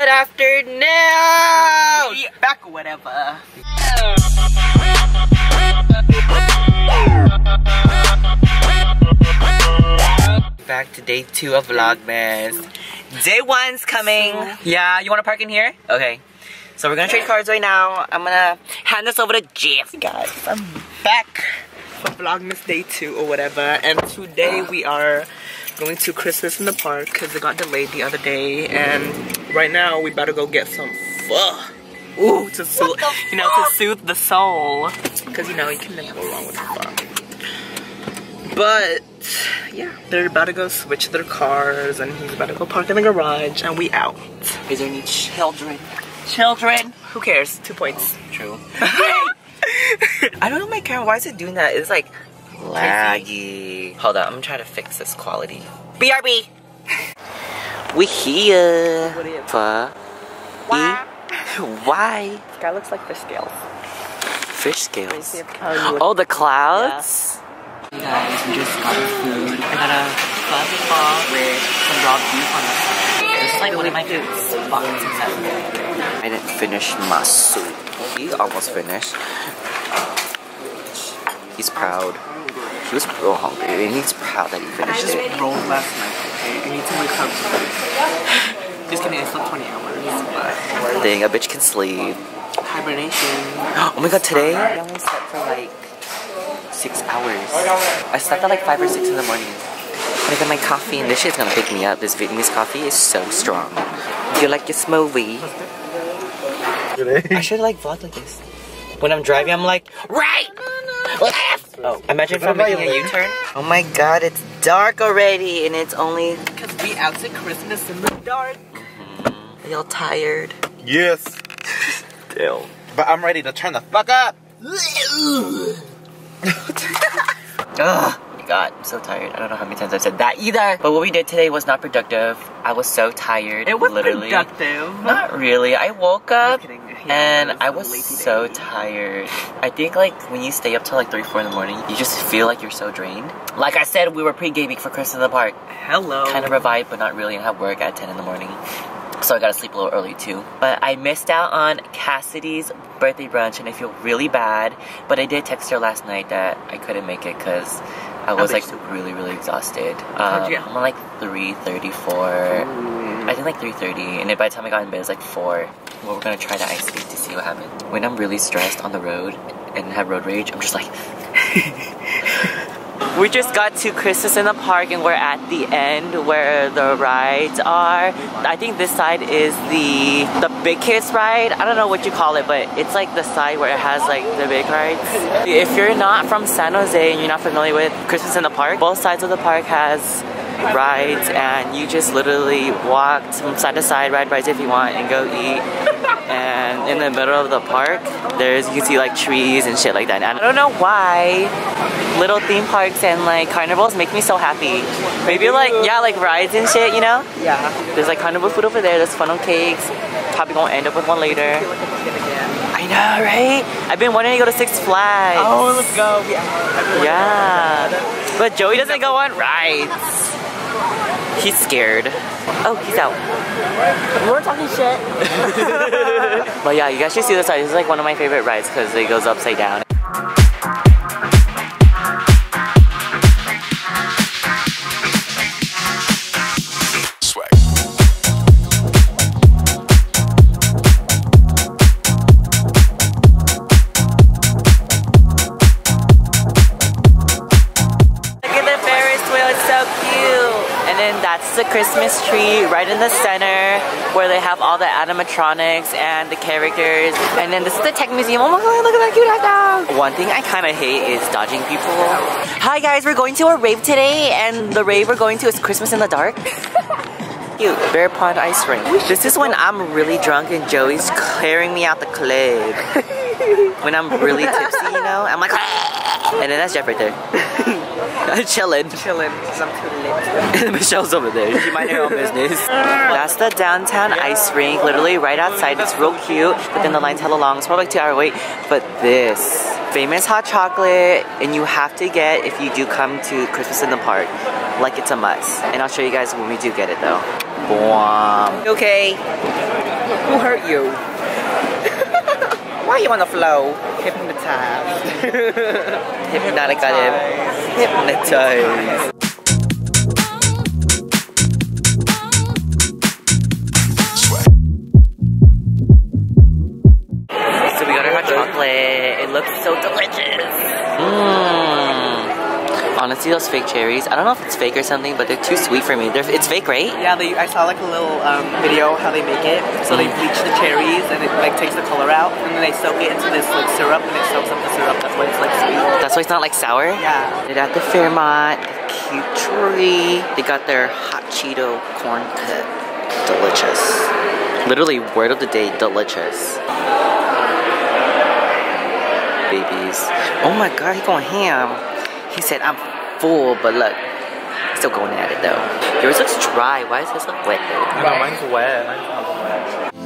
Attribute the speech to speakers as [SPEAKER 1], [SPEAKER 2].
[SPEAKER 1] Good afternoon! Back or whatever. Back to day two of Vlogmas. Day one's coming. Yeah, you wanna park in here? Okay. So we're gonna trade cards right now. I'm gonna hand this over to Jeff. Guys, I'm back for Vlogmas day two or whatever. And today we are going to Christmas in the park because it got delayed the other day. And right now we better go get some pho. Ooh, to soothe, you know, to soothe the soul. Because you know, you can never go wrong with pho. But yeah, they're about to go switch their cars and he's about to go park in the garage and we out. Is there any children? Children? Who cares? Two points.
[SPEAKER 2] True.
[SPEAKER 1] I don't know my camera, why is it doing that? It's like laggy. Hold on, I'm trying to fix this quality. BRB! we here. For
[SPEAKER 2] Why?
[SPEAKER 1] Why?
[SPEAKER 2] This guy looks like fish scales.
[SPEAKER 1] Fish scales.
[SPEAKER 2] Oh,
[SPEAKER 1] the clouds? You guys, we just got food. I got a fuzzy ball with some raw beef on the side. Is like one of my favorite spots in I didn't finish my soup. He almost finished. He's proud. He was real hungry and he's proud that he
[SPEAKER 2] I
[SPEAKER 1] finished
[SPEAKER 2] just
[SPEAKER 1] it.
[SPEAKER 2] rolled last night, okay? I need to wake up. Just kidding, I slept 20 hours, but
[SPEAKER 1] Dang, a bitch can sleep.
[SPEAKER 2] hibernation.
[SPEAKER 1] Oh my god, today I only slept for like six hours. I slept at like five or six in the morning. I got my coffee and this shit's gonna pick me up. This Vietnamese coffee is so strong. Do you like your smoothie? I should like vlog like this. When I'm driving, I'm like, right, left. Oh, imagine if I'm making a U-turn. Oh my god, it's dark already and it's only.
[SPEAKER 2] Because we out to Christmas in the dark.
[SPEAKER 1] Are y'all tired?
[SPEAKER 3] Yes,
[SPEAKER 1] Still.
[SPEAKER 3] but I'm ready to turn the fuck up.
[SPEAKER 1] Ugh. God, I'm so tired. I don't know how many times I've said that either. But what we did today was not productive. I was so tired.
[SPEAKER 2] It was
[SPEAKER 1] literally.
[SPEAKER 2] productive.
[SPEAKER 1] Not really. I woke up.
[SPEAKER 2] Yeah,
[SPEAKER 1] and
[SPEAKER 2] was
[SPEAKER 1] I was so
[SPEAKER 2] day.
[SPEAKER 1] tired. I think like when you stay up till like 3, 4 in the morning, you just feel like you're so drained. Like I said, we were pre-gaming for Chris in the Park.
[SPEAKER 2] Hello.
[SPEAKER 1] Kind of revived, but not really. I have work at 10 in the morning. So I gotta sleep a little early too. But I missed out on Cassidy's birthday brunch and I feel really bad. But I did text her last night that I couldn't make it because I was like really, really exhausted. Um, I'm on like 3.34. I think like 3.30 and then by the time I got in bed it was like 4. Well, we're gonna try the ice skate to see what happens. When I'm really stressed on the road and have road rage, I'm just like... we just got to Christmas in the Park and we're at the end where the rides are. I think this side is the the big kids ride. I don't know what you call it, but it's like the side where it has like the big rides. If you're not from San Jose and you're not familiar with Christmas in the Park, both sides of the park has rides and you just literally walk from side to side, ride rides if you want and go eat. And in the middle of the park, there's you can see like trees and shit like that. And I don't know why little theme parks and like carnivals make me so happy. Maybe like yeah, like rides and shit, you know?
[SPEAKER 2] Yeah.
[SPEAKER 1] There's like carnival food over there, there's funnel cakes. Probably gonna end up with one later.
[SPEAKER 2] I feel like I'm kid again.
[SPEAKER 1] I know, right? I've been wanting to go to Six Flags.
[SPEAKER 2] Oh, let's go. Yeah.
[SPEAKER 1] Yeah. But Joey doesn't go on rides. He's scared. Oh, he's out.
[SPEAKER 2] We're talking shit.
[SPEAKER 1] But yeah, you guys should see this ride. This is like one of my favorite rides because it goes upside down. Christmas tree right in the center where they have all the animatronics and the characters. And then this is the tech museum. Oh my god, look at that cute hot dog. One thing I kind of hate is dodging people. Hi guys, we're going to a rave today and the rave we're going to is Christmas in the Dark. Cute. Bear Pond Ice Rink. This is when I'm really drunk and Joey's clearing me out the club. when I'm really tipsy, you know? I'm like, and then that's Jeff right there. Chilling.
[SPEAKER 2] Chilling, because I'm too lit.
[SPEAKER 1] and Michelle's over there. She minding her own business. That's the downtown ice rink, literally right outside. It's real cute, but then the line's hella long. It's probably like two hour wait. But this famous hot chocolate, and you have to get if you do come to Christmas in the Park. Like it's a must. And I'll show you guys when we do get it though. Boom. Okay.
[SPEAKER 2] Who hurt you? Why you on the flow? Hypnotized.
[SPEAKER 1] Hypnotic got him. Hypnotized. Honestly, those fake cherries. I don't know if it's fake or something, but they're too sweet for me. They're, it's fake, right?
[SPEAKER 2] Yeah, they, I saw like a little um, video how they make it. So they bleach the cherries and it like takes the color out, and then they soak it into this like syrup, and it soaks up the syrup. That's why it's like sweet.
[SPEAKER 1] That's why it's not like sour.
[SPEAKER 2] Yeah.
[SPEAKER 1] They're at the Fairmont, cute tree. They got their hot Cheeto corn cut. Delicious. Literally, word of the day, delicious. Babies. Oh my god, he going ham. He said, I'm full, but look, still going at it though. Yours looks dry. Why does this look wet though?
[SPEAKER 2] No, mine's wet. Mine's not wet.